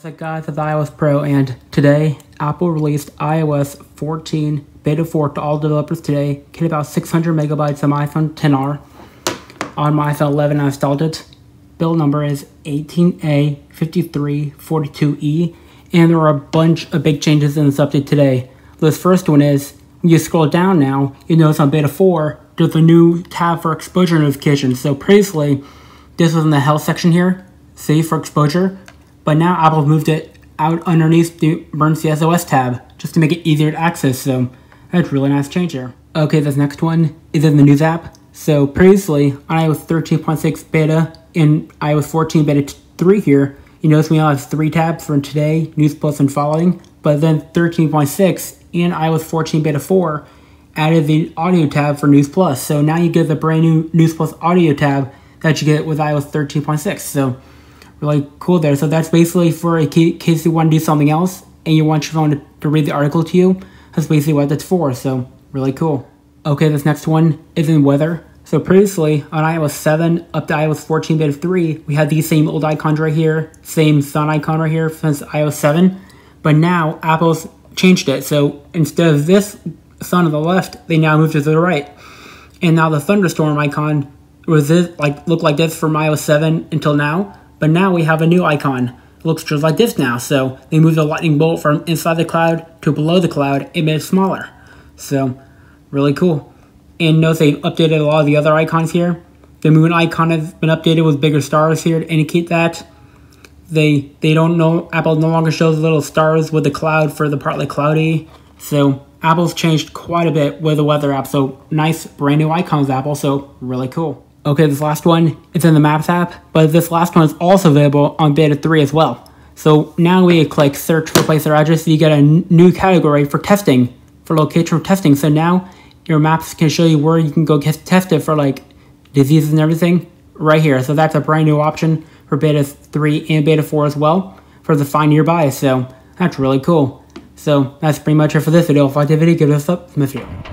What's up guys, it's iOS Pro and today Apple released iOS 14 Beta 4 to all developers today. Get about 600 megabytes on my iPhone 10R. On my iPhone 11 I installed it. Build number is 18A5342E and there are a bunch of big changes in this update today. This first one is, when you scroll down now, you notice on Beta 4 there's a new tab for exposure notifications. So previously, this was in the health section here, save for exposure but now Apple moved it out underneath the Emergency SOS tab just to make it easier to access, so that's really nice change here. Okay, this next one is in the News app. So previously, on iOS 13.6 beta and iOS 14 beta 3 here, you notice we now have three tabs for today, News Plus, and following, but then 13.6 and iOS 14 beta 4 added the audio tab for News Plus. So now you get the brand new News Plus audio tab that you get with iOS 13.6. So really cool there. So that's basically for a case you want to do something else and you want your phone to, to read the article to you. That's basically what that's for. So really cool. Okay, this next one is in weather. So previously on iOS 7 up to iOS 14 beta 3, we had these same old icons right here, same sun icon right here since iOS 7. But now Apple's changed it. So instead of this sun on the left, they now moved it to the right. And now the thunderstorm icon was this like look like this from iOS 7 until now. But now we have a new icon. It looks just like this now. So they moved the lightning bolt from inside the cloud to below the cloud and made it smaller. So really cool. And notice they updated a lot of the other icons here. The moon icon has been updated with bigger stars here to indicate that. They they don't know Apple no longer shows little stars with the cloud for the partly cloudy. So Apple's changed quite a bit with the weather app. So nice brand new icons Apple. So really cool. Okay, this last one is in the Maps app, but this last one is also available on Beta 3 as well. So now we click search for place or address, you get a new category for testing, for location testing. So now your maps can show you where you can go get tested for like diseases and everything right here. So that's a brand new option for Beta 3 and Beta 4 as well for the find nearby. So that's really cool. So that's pretty much it for this video. If I did video, give us a thumbs up.